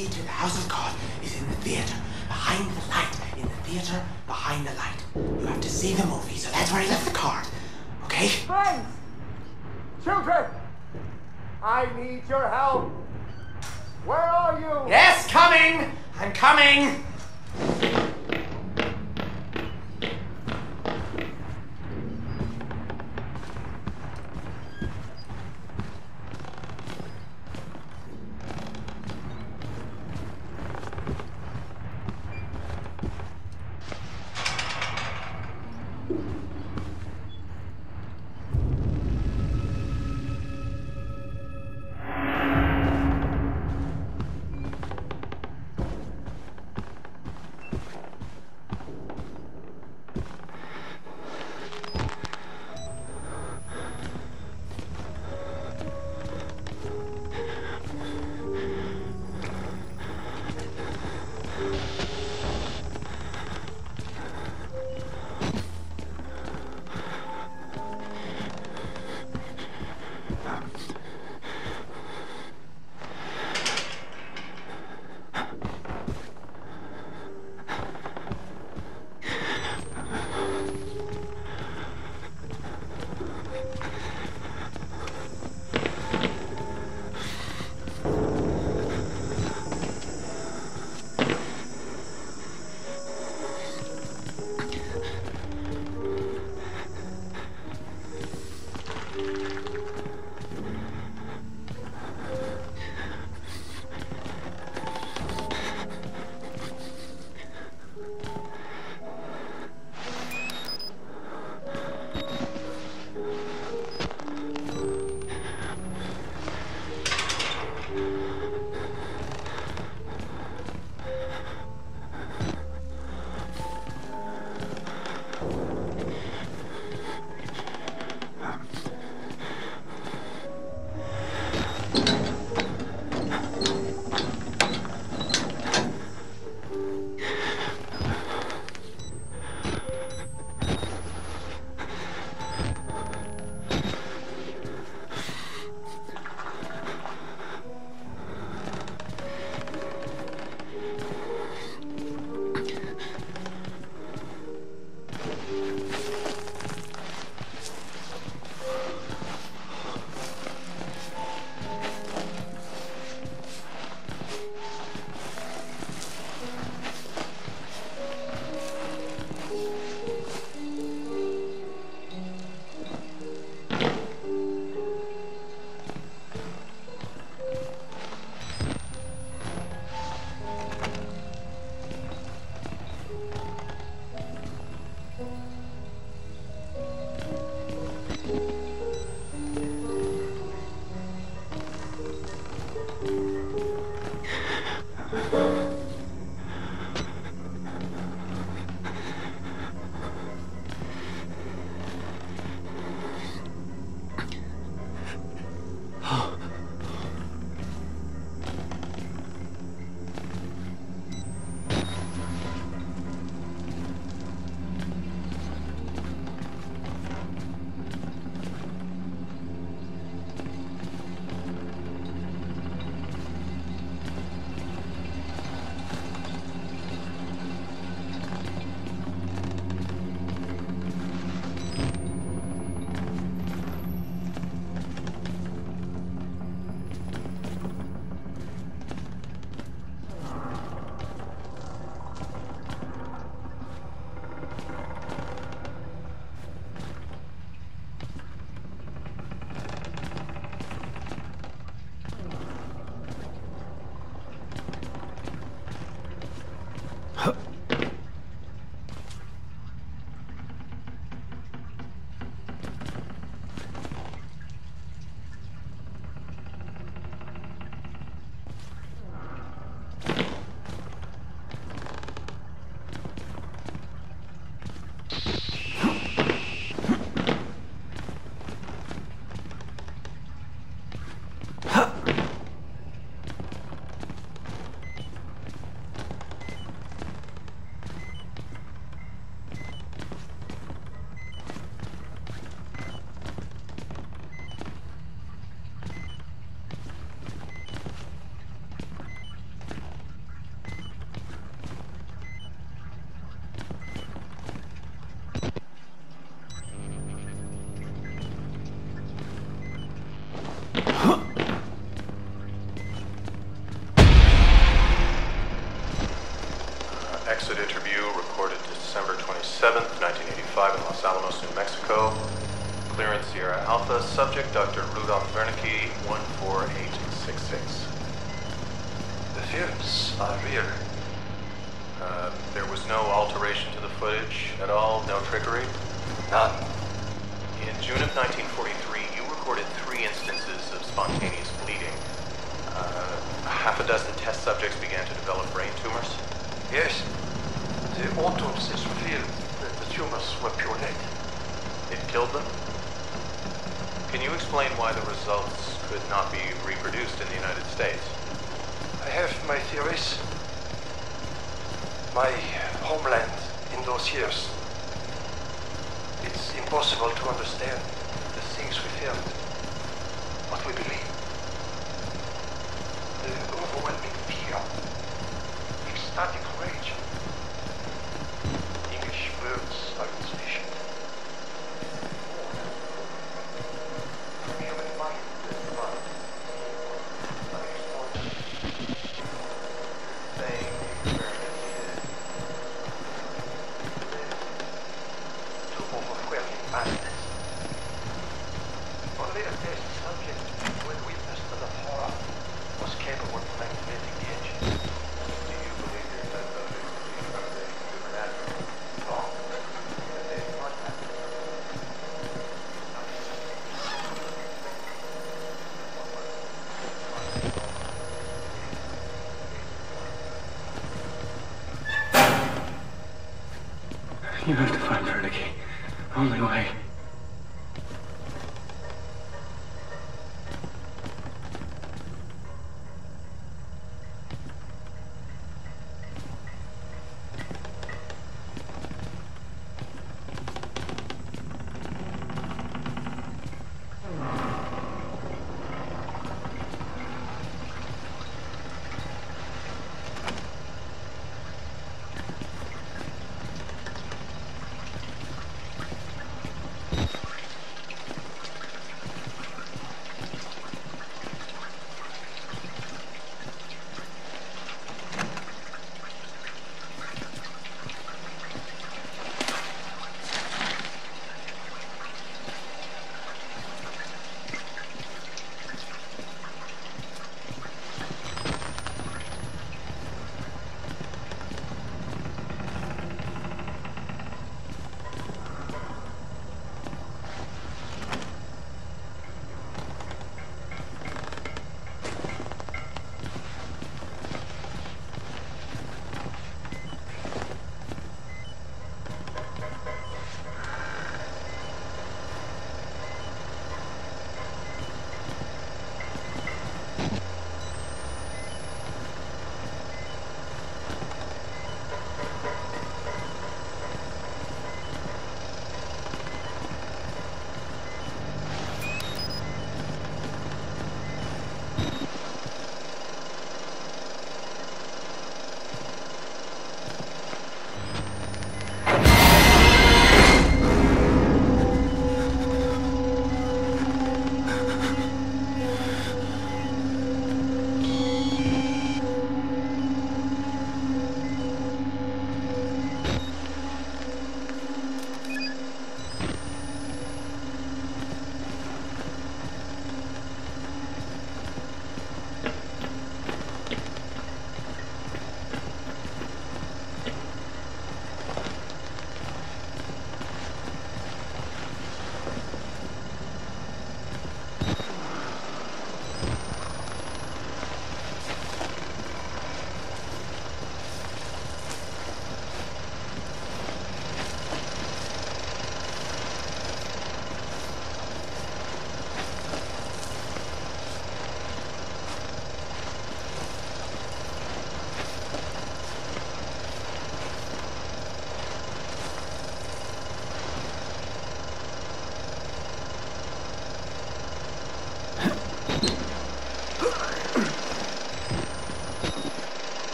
key to the house of God is in the theater, behind the light. In the theater, behind the light. You have to see the movie, so that's where he left the card. Okay? Friends! Children! I need your help! Where are you? Yes, coming! I'm coming! Los Alamos, New Mexico. Clearance Sierra Alpha. Subject Dr. Rudolf Wernicke, 14866. The films are real. Uh, there was no alteration to the footage at all, no trickery. None. In June of 1943, you recorded three instances of spontaneous bleeding. Uh, half a dozen test subjects began to develop brain tumors. Yes. The autopsies revealed the tumors were pure. It killed them? Can you explain why the results could not be reproduced in the United States? I have my theories. My homeland in those years. It's impossible to understand the things we felt, what we believe. The overwhelming fear, ecstatic subject who had witnessed the horror was capable of activating the engines.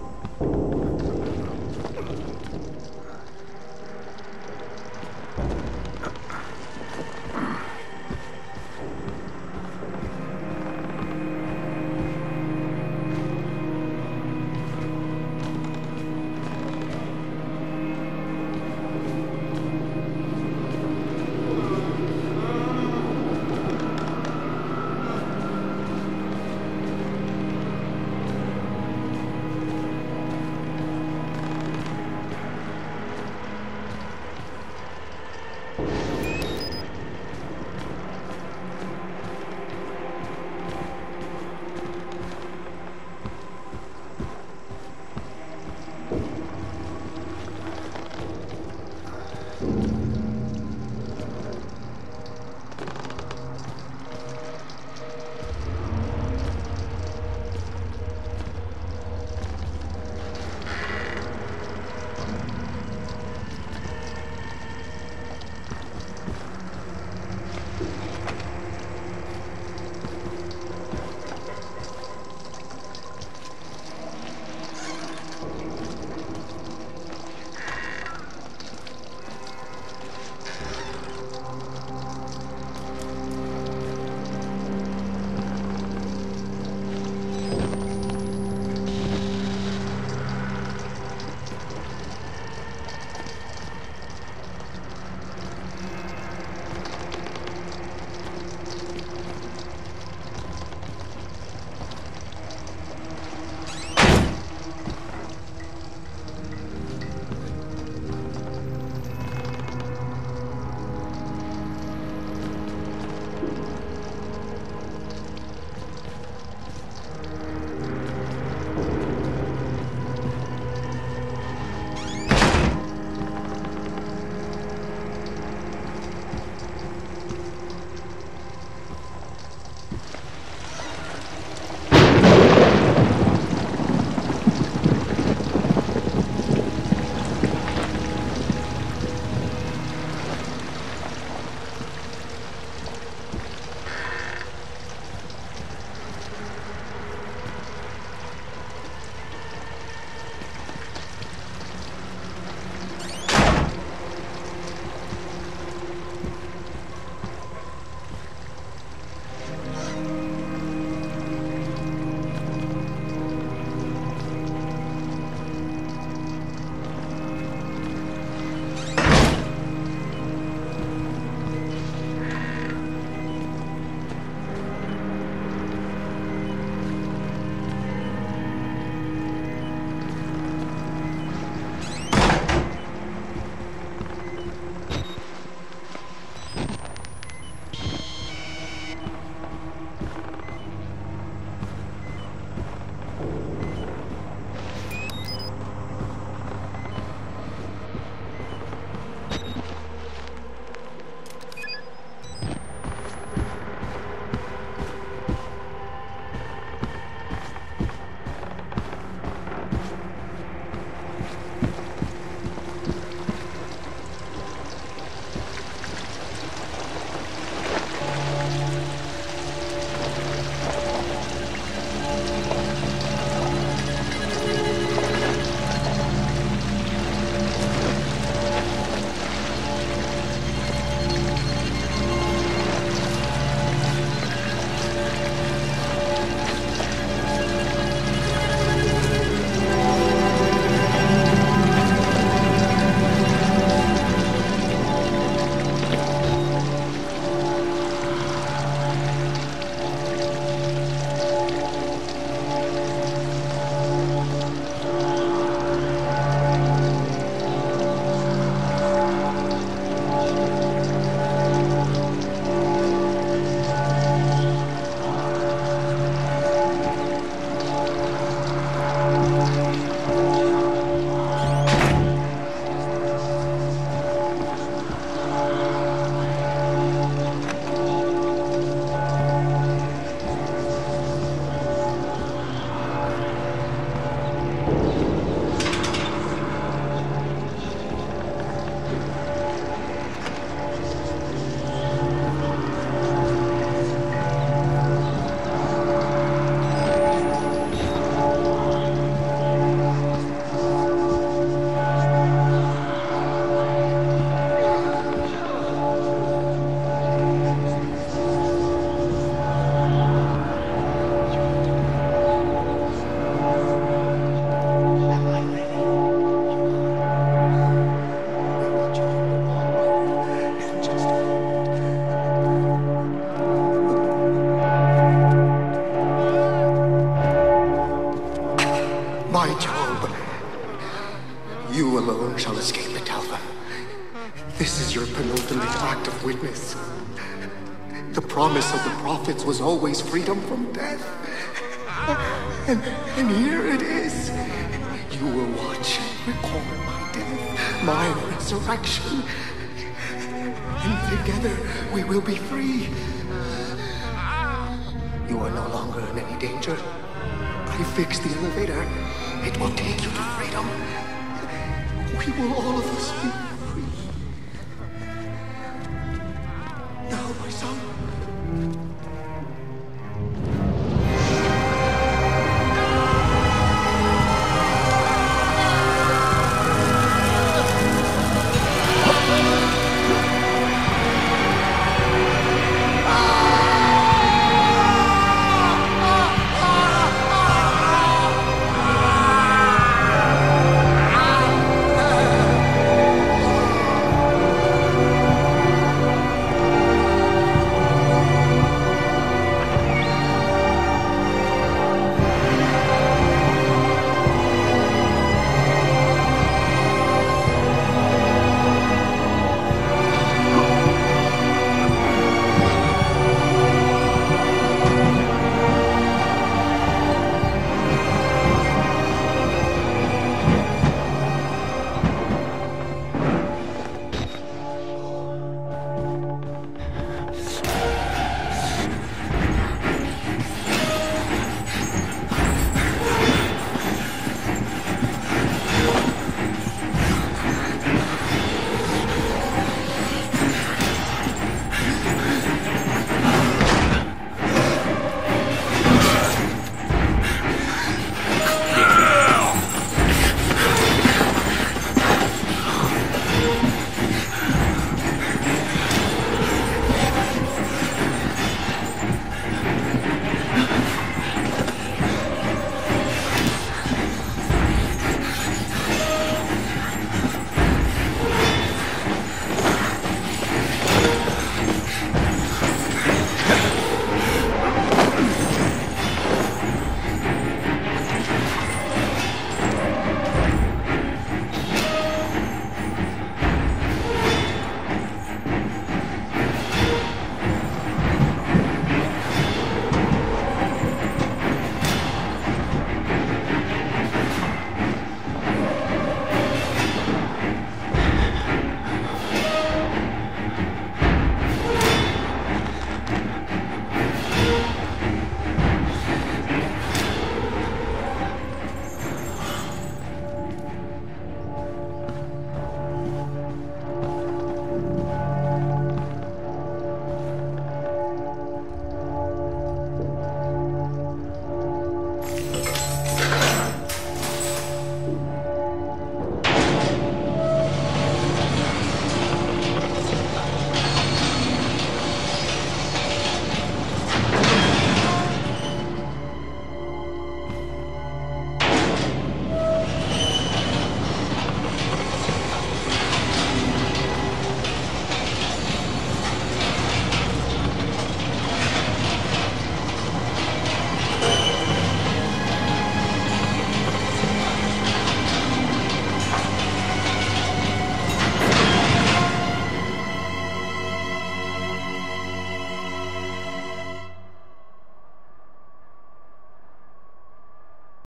うん。Resurrection. And together we will be free. You are no longer in any danger. I fixed the elevator. It will take you to freedom. We will all of us be